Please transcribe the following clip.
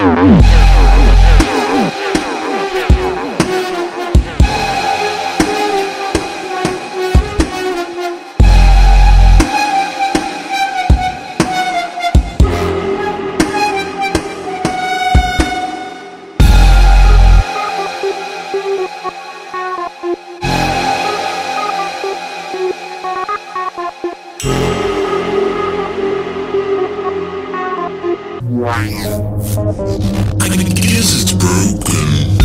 you. I guess it's broken.